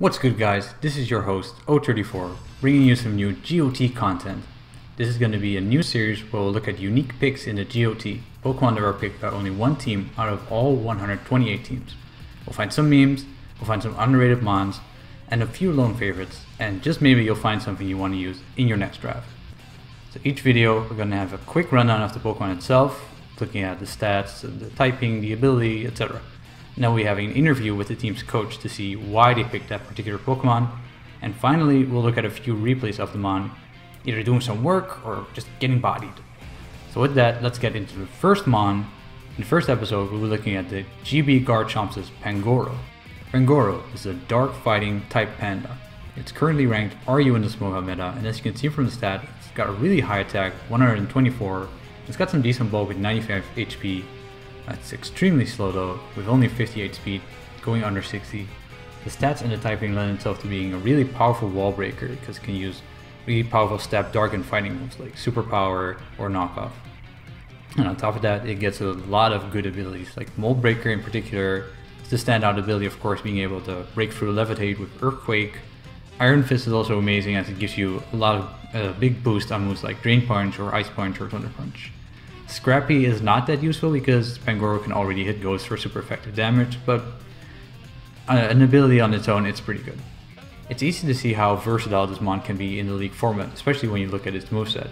What's good guys, this is your host, O34, bringing you some new GOT content. This is going to be a new series where we'll look at unique picks in the GOT, Pokemon that are picked by only one team out of all 128 teams. We'll find some memes, we'll find some underrated mons, and a few lone favorites, and just maybe you'll find something you want to use in your next draft. So each video, we're going to have a quick rundown of the Pokemon itself, looking at the stats, the typing, the ability, etc. Now we have an interview with the team's coach to see why they picked that particular Pokemon. And finally, we'll look at a few replays of the Mon, either doing some work or just getting bodied. So with that, let's get into the first Mon. In the first episode, we'll be looking at the GB Garchomp's Pangoro. Pangoro is a dark fighting type panda. It's currently ranked RU in the Smogon meta, and as you can see from the stat, it's got a really high attack, 124. It's got some decent bulk with 95 HP, that's extremely slow though, with only 58 speed, going under 60. The stats and the typing lend itself to being a really powerful wall breaker because it can use really powerful stab dark and fighting moves like superpower or knockoff. And on top of that, it gets a lot of good abilities like mold breaker in particular. It's the standout ability, of course, being able to break through levitate with earthquake. Iron Fist is also amazing as it gives you a lot of a uh, big boost on moves like Drain Punch or Ice Punch or Thunder Punch. Scrappy is not that useful because Pangoro can already hit Ghost for super effective damage, but uh, an ability on its own, it's pretty good. It's easy to see how versatile this mon can be in the league format, especially when you look at its moveset.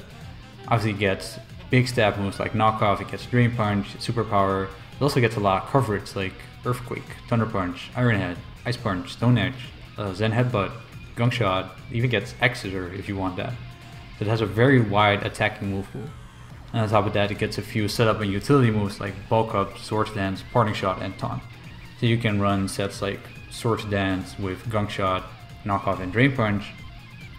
Obviously it gets big stab moves like Knockoff, it gets Drain Punch, Superpower, it also gets a lot of coverage like Earthquake, Thunder Punch, Iron Head, Ice Punch, Stone Edge, uh, Zen Headbutt, Gunk Shot, even gets Exeter if you want that. So it has a very wide attacking move pool. And on top of that, it gets a few setup and utility moves like Bulk Up, Swords Dance, Parting Shot, and Taunt. So you can run sets like Swords Dance with Gunk Shot, Knockoff, and Drain Punch,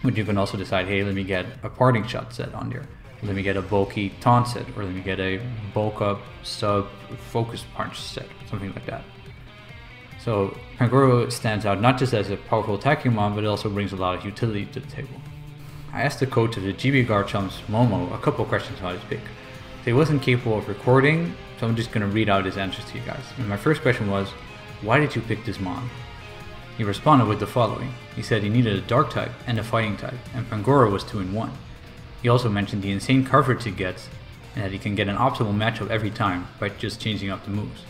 but you can also decide, hey, let me get a Parting Shot set on there. Let me get a bulky Taunt set, or let me get a Bulk Up, Sub, Focus Punch set, something like that. So Pangoro stands out not just as a powerful attacking mon, but it also brings a lot of utility to the table. I asked the coach of the GB Garchomp's Momo a couple questions about his pick. So he wasn't capable of recording, so I'm just going to read out his answers to you guys. And my first question was, why did you pick this Mon? He responded with the following. He said he needed a dark type and a fighting type, and Pangoro was 2 in 1. He also mentioned the insane coverage he gets, and that he can get an optimal matchup every time by just changing up the moves.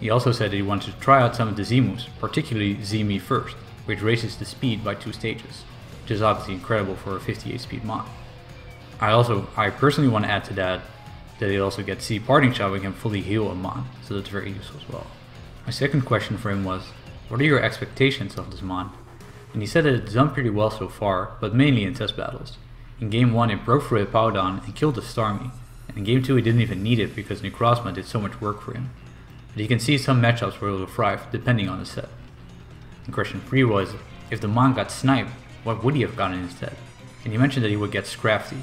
He also said that he wanted to try out some of the Z moves, particularly Z-Me first, which raises the speed by two stages which is obviously incredible for a 58 speed mod. I also, I personally want to add to that that it also gets Z parting shot we can fully heal a mod, so that's very useful as well. My second question for him was, what are your expectations of this mod? And he said that it's done pretty well so far, but mainly in test battles. In game 1 it broke through a and killed the Starmie, and in game 2 he didn't even need it because Necrozma did so much work for him. But you can see some matchups where it will thrive, depending on the set. And question 3 was, if the Mon got sniped, what would he have gotten instead? And he mentioned that he would get Scrafty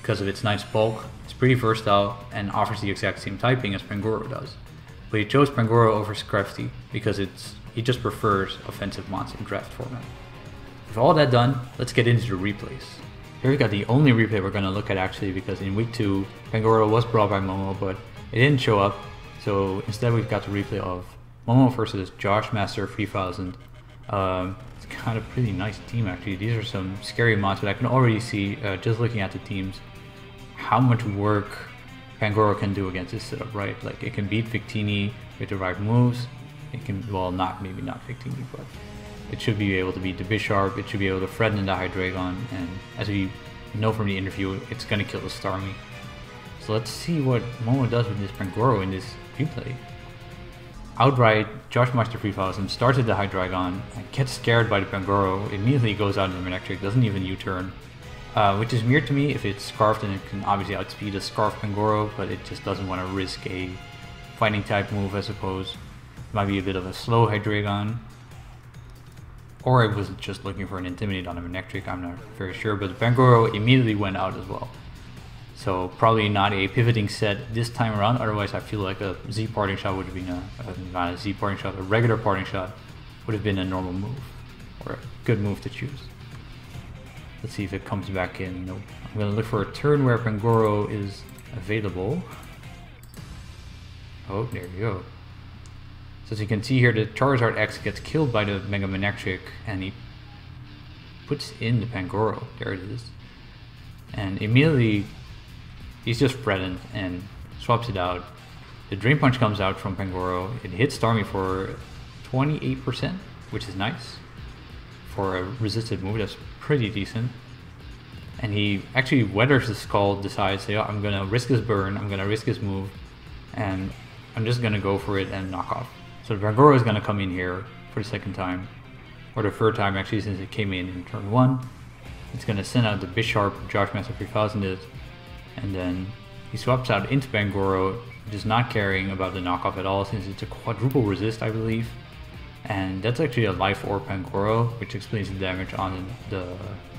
because of its nice bulk, it's pretty versatile, and offers the exact same typing as Pangoro does. But he chose Pangoro over Scrafty because it's he just prefers offensive monster in draft format. With all that done, let's get into the replays. Here we got the only replay we're going to look at actually because in week 2, Pangoro was brought by Momo, but it didn't show up. So instead we've got the replay of Momo versus Josh Master 3000. Um, kind of pretty nice team actually. These are some scary mods, but I can already see uh, just looking at the teams how much work Pangoro can do against this setup, right? Like it can beat Victini with the right moves. It can, well, not maybe not Victini, but it should be able to beat the Bisharp. It should be able to threaten the Hydreigon, and as we know from the interview, it's gonna kill the Starmie. So let's see what Momo does with this Pangoro in this replay outright, Josh Master 3000 started the Hydreigon, and gets scared by the Pangoro, immediately goes out into the Manectric, doesn't even U-turn. Uh, which is weird to me if it's Scarfed and it can obviously outspeed a Scarf Pangoro, but it just doesn't want to risk a fighting type move, I suppose. Might be a bit of a slow Hydreigon. Or it was just looking for an Intimidate on a Manectric, I'm not very sure, but the Pangoro immediately went out as well. So probably not a pivoting set this time around. Otherwise, I feel like a Z parting shot would have been a, uh, not a Z parting shot, a regular parting shot would have been a normal move or a good move to choose. Let's see if it comes back in. Nope. I'm gonna look for a turn where Pangoro is available. Oh, there you go. So as you can see here, the Charizard X gets killed by the Mega Manectric and he puts in the Pangoro. There it is. And immediately he's just threatened and swaps it out. The Drain Punch comes out from Pangoro. It hits Starmie for 28%, which is nice. For a resisted move, that's pretty decent. And he actually weathers the Scald, decides, yeah, I'm gonna risk his burn, I'm gonna risk his move, and I'm just gonna go for it and knock off. So Pangoro is gonna come in here for the second time, or the third time actually since it came in in turn one. It's gonna send out the Bisharp, Josh Master 3000 it, and then he swaps out into Pangoro, just not caring about the knockoff at all since it's a quadruple resist, I believe. And that's actually a life orb Pangoro, which explains the damage on the,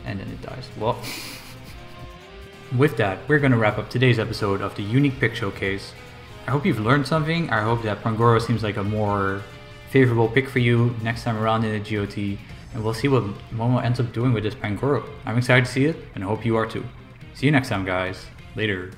and then it dies. Well, with that, we're gonna wrap up today's episode of the Unique Pick Showcase. I hope you've learned something. I hope that Pangoro seems like a more favorable pick for you next time around in the GOT. And we'll see what Momo ends up doing with this Pangoro. I'm excited to see it, and I hope you are too. See you next time, guys. Later.